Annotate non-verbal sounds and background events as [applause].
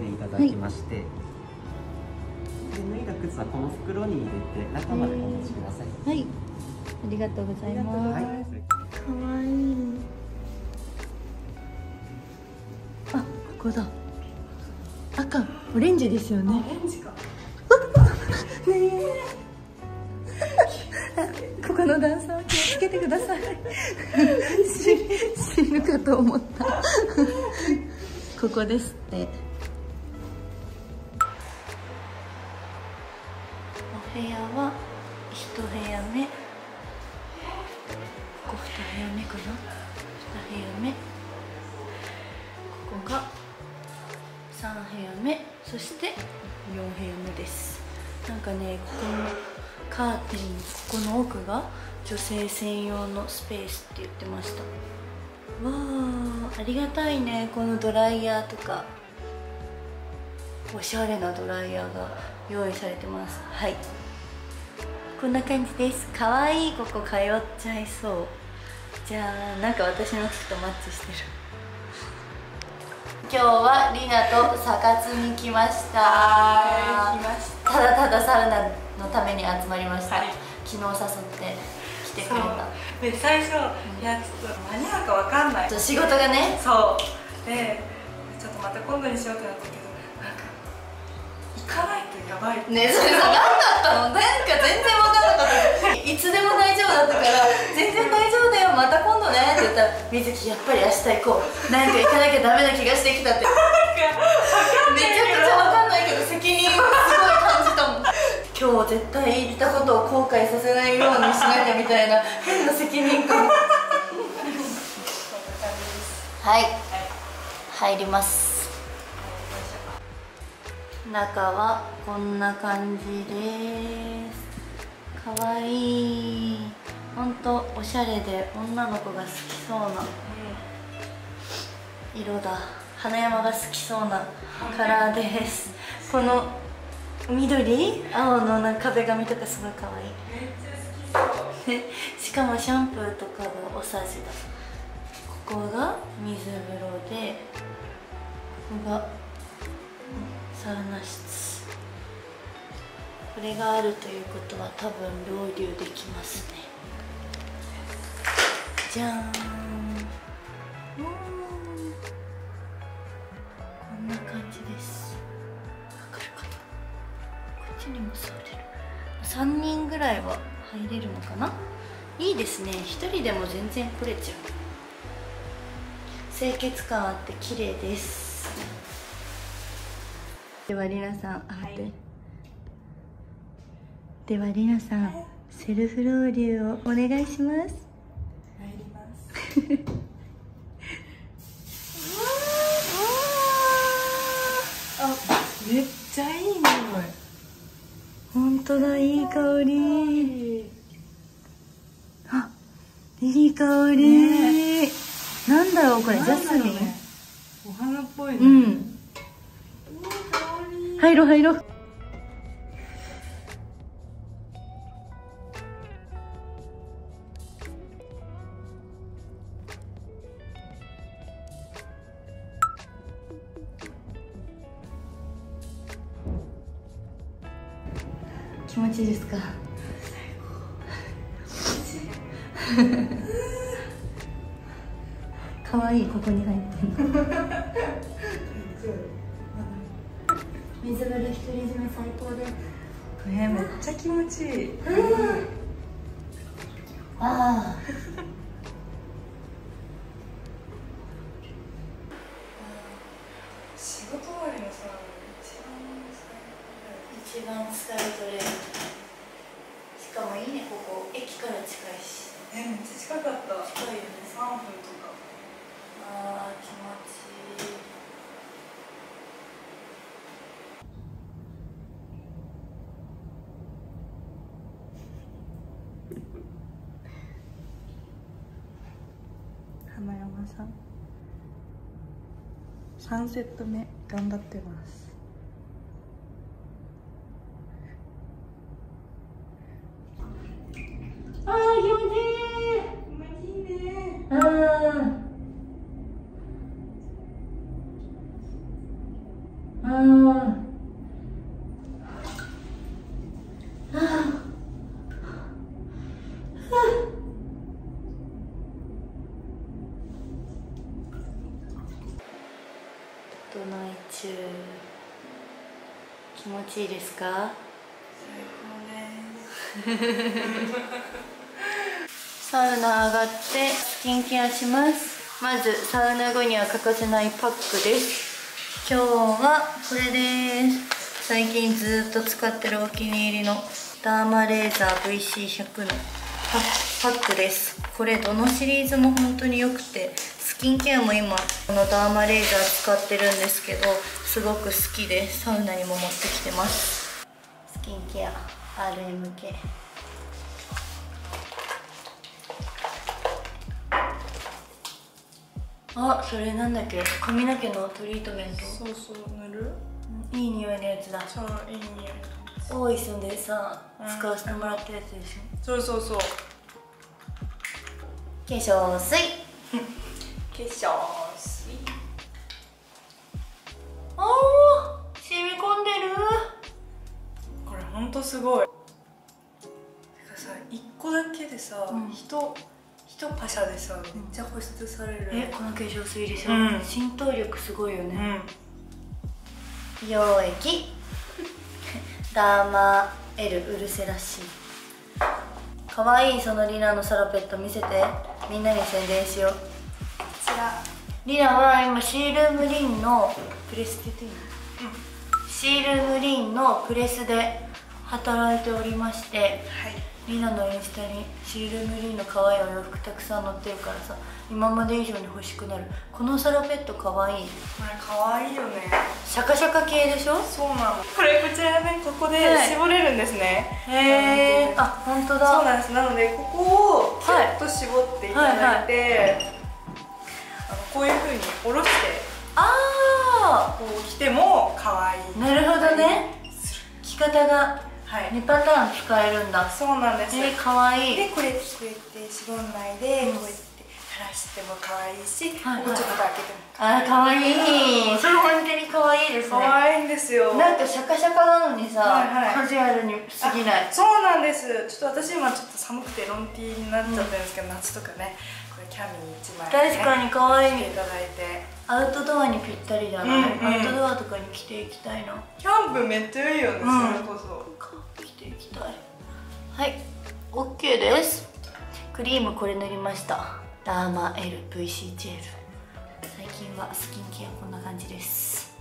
でいただきまして、で脱いだ靴はこの袋に入れて中までお持ちください。はい。ありがとうございます。はい。かわいい。あここだ。赤オレンジですよね。オレンジか。[laughs] ねえ。ここの段差は気をつけてください。[laughs] 死死ぬかと思った。ここですって屋は一部屋目。ここ二部屋目かな。二部屋目。ここが3部屋目。そして4部屋目です。なんかねここのカーテンここの奥が女性専用のスペースって言ってました。わあありがたいねこのドライヤーとか。おしゃれなドライヤーが用意されてます。はい。こんな感じです。かわいいここ通っちゃいそう。じゃあなんか私の服とマッチしてる。今日はリナとサ活に来ました。た。ただただサウナのために集まりました、はい。昨日誘って来てくれた。で最初、いやちょっと間に合うかわかんない。仕事がね。そう。でちょっとまた今度にしようってなったけどなんか行かないとやばい。ねそれさ何だったの？なんか全然いつでも大丈夫だったから「全然大丈夫だよまた今度ね」って言ったら「みずきやっぱり明日行こう。なんか行かなきゃダメな気がしてきた」って。めちゃくちゃ分かんないけど責任すごい感じたもん。今日絶対言ったことを後悔させないようにしなきゃみたいな変な責任感。はい。入ります。中はこんな感じですかわい。いほんとおしゃれで女の子が好きそうな。色だ。花山が好きそうなカラーです。この緑青のな壁紙とかすごいかわい。いめっちゃ好きそう。で [laughs] しかもシャンプーとかがおさじだ。ここが水風呂でここがサウナ室これがあるということは多分ロウリュできますね。じゃーん。こんな感じです。わかるかな？こっちにも座れる。3人ぐらいは入れるのかな？いいですね。1人でも全然来れちゃう。清潔感あって綺麗です。ではりなさんあって、ではりなさんセルフロウリュをお願いします。入ります。あめっちゃいい匂い。本当だいい香り。あいい香り、なんだろうこれジャスミン、お花っぽいね、うん。入ろう入ろう気持ちいいですか？[laughs] かわいいここに入ってる水風呂独り占め最高で。すねめっちゃ気持ちいい。ああ一番疲れ取れる。しかもいいねここ。駅から近いし。えめっちゃ近かった。近いよね。3分とか。ああ気持ちいい。花山さん。3セット目頑張ってますああ気持ちいい気持ちいいねあああ整い中気持ちいいですか？サウナ上がってスキンケアします。まずサウナ後には欠かせないパックです。今日はこれです。最近ずっと使ってるお気に入りのダーマレーザー VC100 のパックです。これどのシリーズも本当に良くてスキンケアも今このダーマレーザー使ってるんですけどすごく好きでサウナにも持ってきてます。スキンケア RM 系あそれなんだっけ？髪の毛のトリートメント？そうそう塗る？いい匂いのやつだ。そういい匂い大磯でさうん使わせてもらったやつでしょ？そうそうそう。化粧水。[laughs] 化粧水。あー染み込んでる。これほんとすごい。てかさ一個だけでさ、うん。人一パシャでさめっちゃ保湿される。えこの化粧水でしょ、うん。浸透力すごいよね、うん。美容液ダーマ L ウルセラシーかわいいそのリナのサラペット見せて。みんなに宣伝しよう。こちら。リナは今シールームリンのプレス。って言っていいのシールームリンのプレスで働いておりましてはい。リナのインスタにシールームリンの可愛いお洋服たくさん載ってるからさ今まで以上に欲しくなる。このサラペット可愛い？これ可愛いよね。シャカシャカ系でしょ？そうなの。これこちらねここではい。絞れるんですね、へえあ本当だ。そうなんです。なのでここをキュはい。ッと絞っていただいて、あのこういう風に下ろしてあこう着ても可愛い。あなるほどね。着方がはい。2パターン使えるんだ。そうなんです、えー、かわい。いでこれこうやって絞んないで、うん。こうやって垂らしても可愛いし、はいはい。ちょっと開けてもあーかわい。いそれ本当にかわいいですね。可愛いんですよ。なんかシャカシャカなのにさ、はいはい。カジュアルに過ぎない。あそうなんです。ちょっと私今ちょっと寒くてロンティーになっちゃってるんですけど、夏とかねキャミー1枚、ね、確かにかわい。いただいて。アウトドアにぴったりじゃな。い、うんうん。アウトドアとかに着ていきたいな。キャンプめっちゃいいよね、うんそれこそ。着ていきたい。はい。OK です。クリームこれ塗りました。ダーマ LVC ジェル。最近はスキンケアこんな感じです